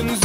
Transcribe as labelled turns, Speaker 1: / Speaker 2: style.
Speaker 1: things